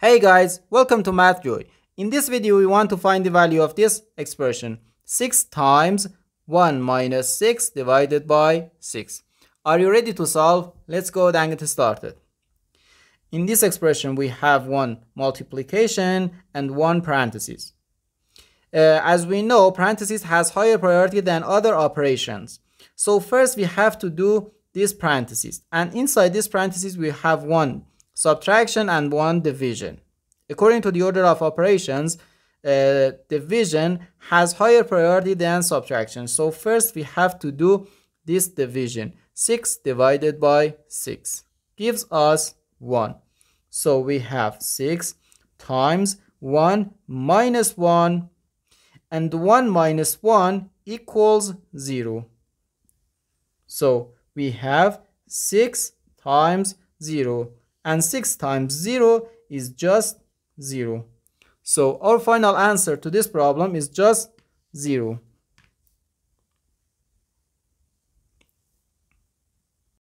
Hey guys, welcome to MathJoy. In this video we want to find the value of this expression 6 times 1 minus 6 divided by 6. Are you ready to solve? Let's go and get started. In this expression we have one multiplication and one parenthesis. Uh, as we know parenthesis has higher priority than other operations. So first we have to do this parenthesis and inside this parenthesis we have one subtraction and one division. According to the order of operations, uh, division has higher priority than subtraction. So first we have to do this division. 6 divided by 6 gives us 1. So we have 6 times 1 minus 1 and 1 minus 1 equals 0. So we have 6 times 0 and 6 times 0 is just 0. So our final answer to this problem is just 0.